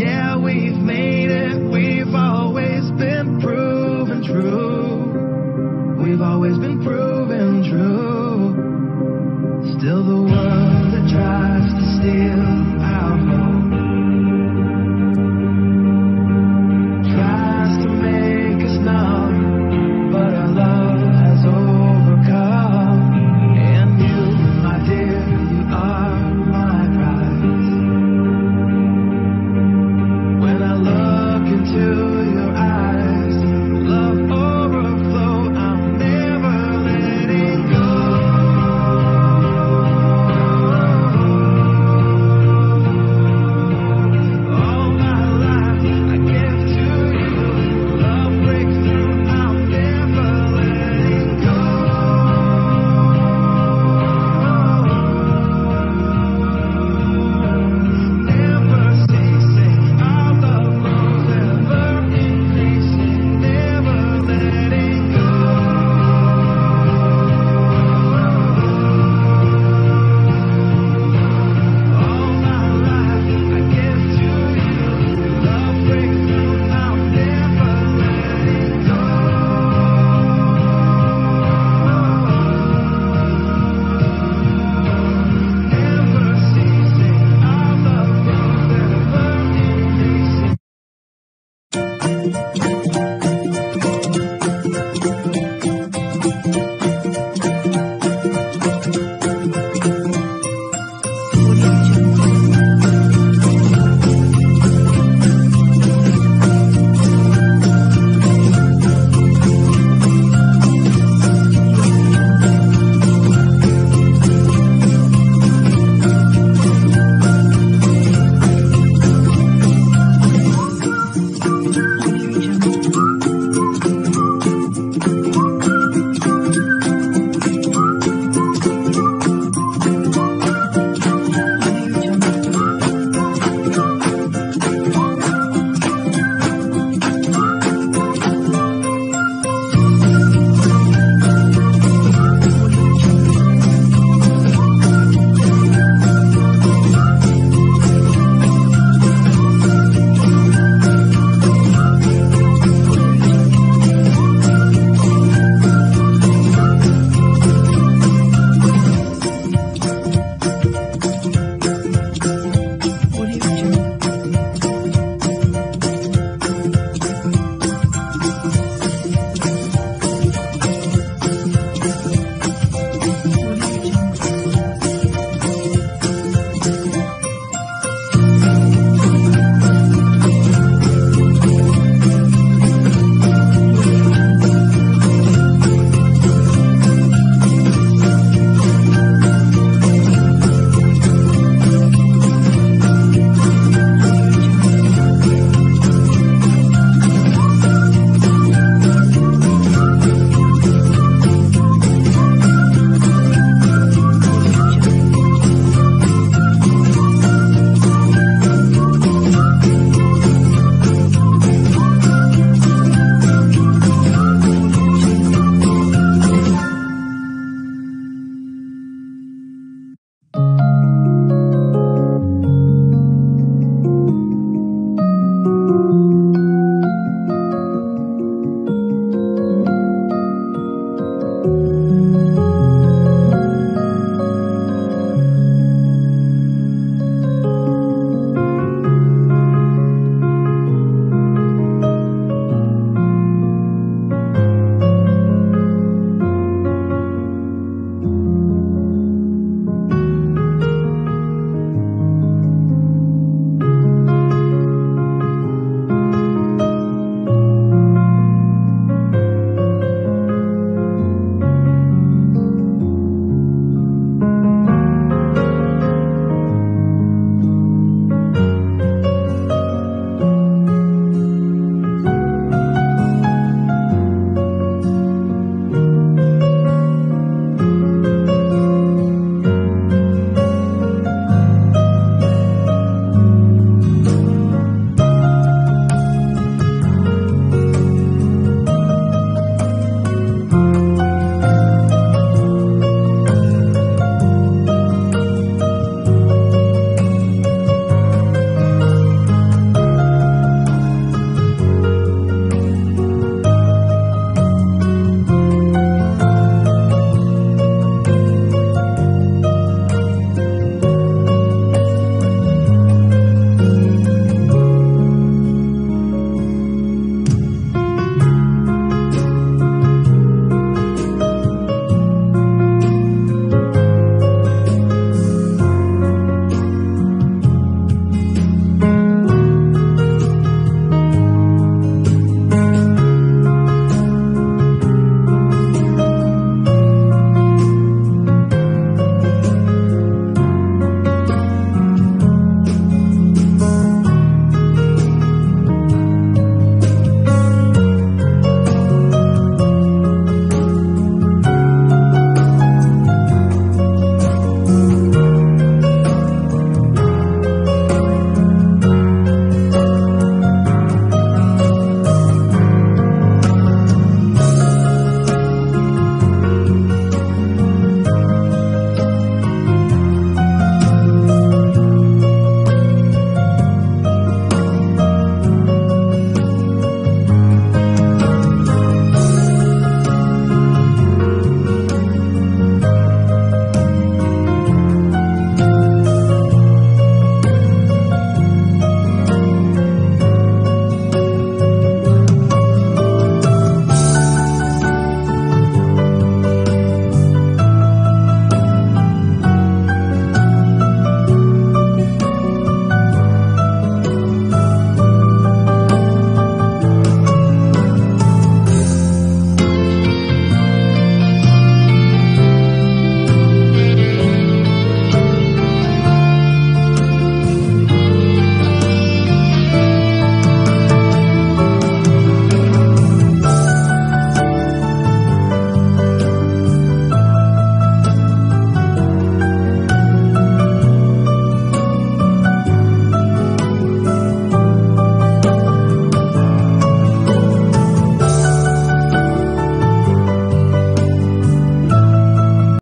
Yeah, we've made it. We've always been proven true.